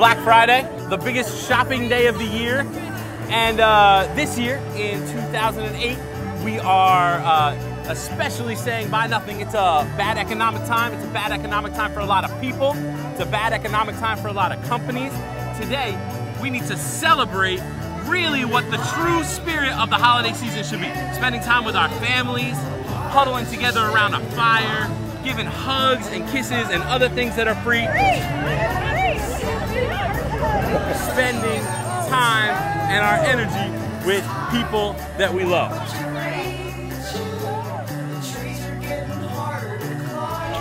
Friday, the biggest shopping day of the year. And uh, this year, in 2008, we are uh, especially saying buy nothing. It's a bad economic time. It's a bad economic time for a lot of people. It's a bad economic time for a lot of companies. Today, we need to celebrate really what the true spirit of the holiday season should be. Spending time with our families, huddling together around a fire, giving hugs and kisses and other things that are free. Spending time and our energy with people that we love.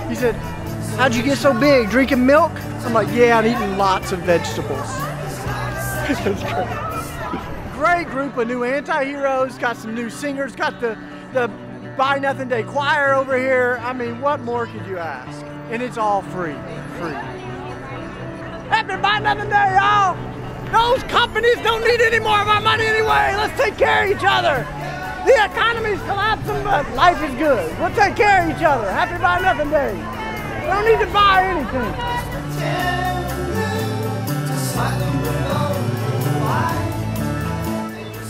He said, how'd you get so big? Drinking milk? I'm like, yeah, I'm eating lots of vegetables. great. group of new anti-heroes, got some new singers, got the, the Buy Nothing Day choir over here. I mean, what more could you ask? And it's all free, free. Happy Buy Nothing Day, y'all! Those companies don't need any more of our money anyway. Let's take care of each other. The economy's collapsing, but life is good. We'll take care of each other. Happy Buy Nothing Day. We don't need to buy anything.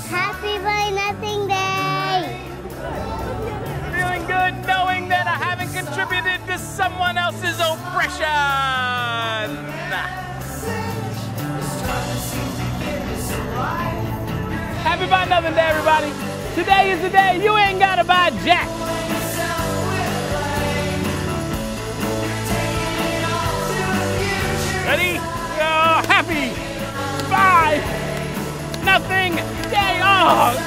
Happy Buy Nothing Day! Feeling good knowing that I haven't contributed to someone else's oppression. Happy Buy Nothing Day, everybody. Today is the day you ain't gotta buy jack. Ready? Go happy. Buy nothing day. Oh.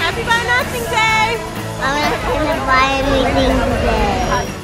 Happy Buy Nothing Day! I'm not gonna buy anything today.